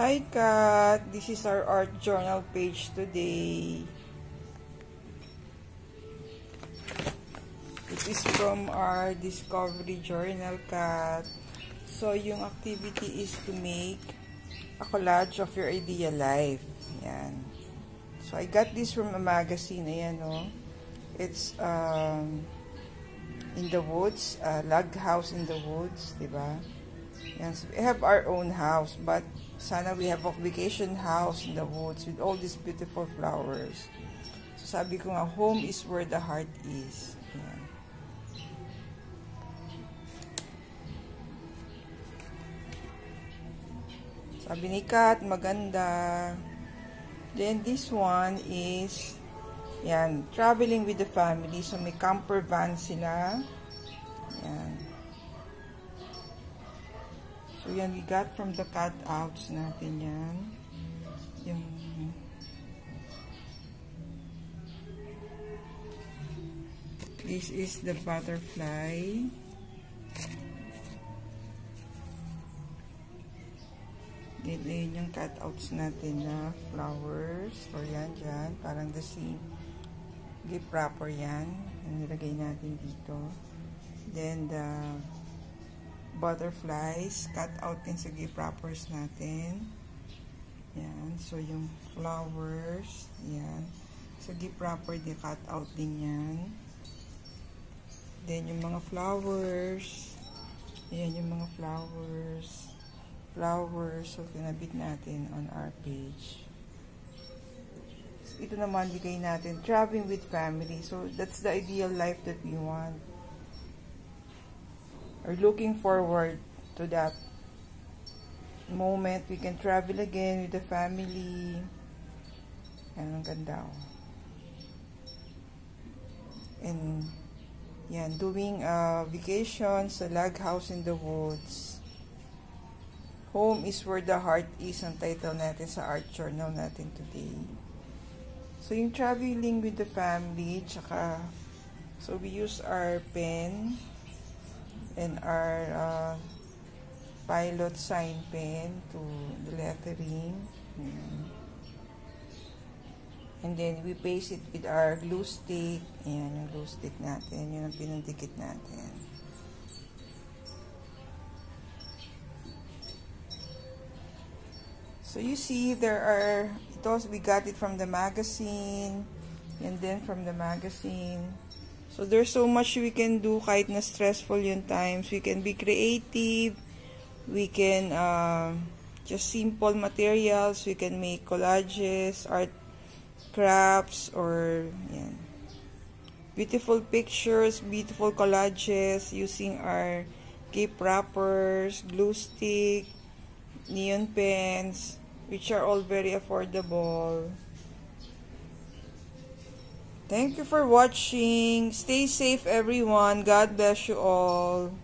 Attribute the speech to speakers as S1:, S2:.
S1: Hi Kat, this is our art journal page today. It is from our discovery journal Kat. So yung activity is to make a collage of your ideal life. Yan. So I got this from a magazine. Ayan o. Oh. It's um, in the woods, uh, log house in the woods, di ba? So we have our own house, but sana we have a vacation house in the woods with all these beautiful flowers. So sabi ko nga, home is where the heart is. Yan. Sabi ni Kat, maganda. Then this one is, yan, traveling with the family. So may camper van sila. Yan. So, yan, we got from the cutouts natin yan. Yung This is the butterfly. Then, yun yung cutouts natin na flowers. Or yan, dyan. Parang the same. Give proper yan. Yung nilagay natin dito. Then, the butterflies, cut out din sa proppers natin. Yan. So, yung flowers, yan. Sa proper, di cut out din yan. Then, yung mga flowers, yan yung mga flowers. Flowers, so, kinabit natin on our page. ito naman, bigay natin, traveling with family. So, that's the ideal life that we want or looking forward to that moment. We can travel again with the family. Yan ang ganda oh. and yan doing a vacation sa log house in the woods. Home is where the heart is ang title natin sa art journal natin today. So yung traveling with the family tsaka so we use our pen and our uh, pilot sign pen to the lettering. Ayan. And then, we paste it with our glue stick. Ayan, yung glue stick natin. Yun ang pinundikit natin. So, you see, there are, it also, we got it from the magazine, and then from the magazine, So, there's so much we can do kahit na stressful yung times. We can be creative. We can uh, just simple materials. We can make collages, art crafts, or yan. Beautiful pictures, beautiful collages using our cape wrappers, glue stick, neon pens, which are all very affordable. Thank you for watching. Stay safe, everyone. God bless you all.